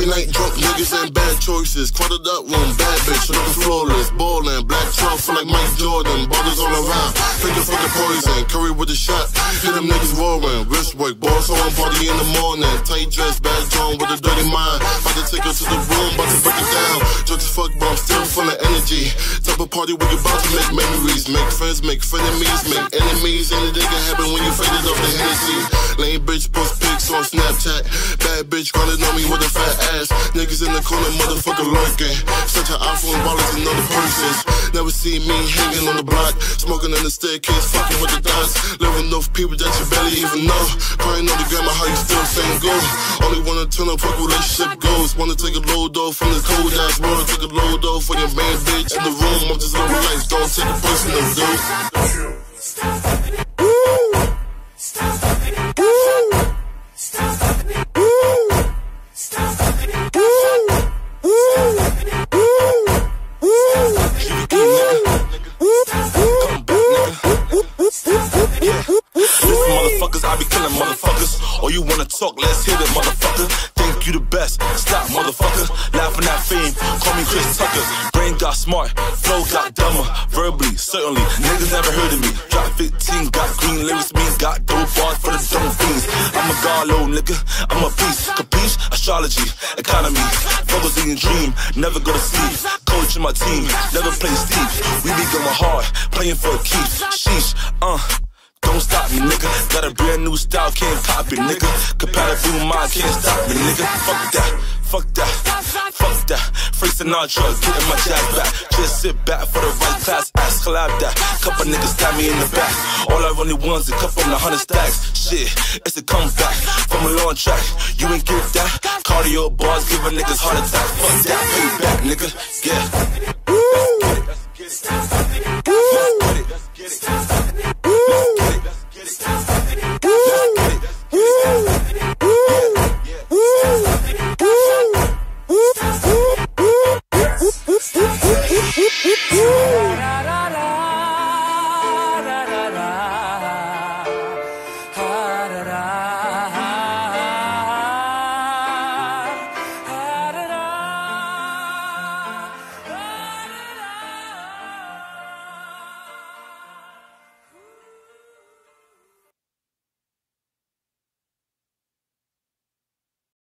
Friday night drunk niggas and bad choices. Cluttered up room, bad bitch, looking flawless. Ballin', black feel like Mike Jordan. Bottles all around, the poison. Curry with the shot, hit them niggas roaring. Wrist work, boss on party in the morning. Tight dress, bad John with a dirty mind. About to take her to the room, about to break it down. Drunk as fuck, but I'm still full of energy. Type of party where you're about to make memories. Make friends, make frenemies, make enemies. Anything can happen when you faded off the Hennessy. Lame bitch post the corner, motherfucker lurking. Such an iPhone wallets and other purses. Never see me hanging on the block. Smoking on the staircase, fucking with the dots. Living off people that you barely even know. Crying on the grandma, how you still saying go? Only wanna turn up, fuck relationship goes. Wanna take a load off from the cold ass world. Take a load off for your main bitch in the room. I'm just living life, don't take it personal, dude. Listen, motherfuckers. Or you wanna talk, let's hit it, motherfucker. Think you the best, stop, motherfucker. Laughing at fame, call me Chris Tucker. Brain got smart, flow got dumber. Verbally, certainly, niggas never heard of me. Drop 15, got green lyrics, me got dope bars for the dumb fiends. I'm a Garlo, nigga, I'm a beast. Capiche? Astrology, economy, focus in dream, never go to sleep. Coach in my team, never play Steve. We be going hard, playing for a keep. Sheesh, uh. New style, can't copy, nigga. Compatible mind, can't stop me, nigga. Fuck that, fuck that, fuck that. Free Sinatra, getting my jazz back. Just sit back for the right class, ass collab that. Couple niggas stab me in the back. All I really want's a couple of hundred stacks. Shit, it's a comeback from a long track. You ain't get that. Cardio bars, giving niggas heart attack. Fuck that, payback, nigga. Yeah. Let's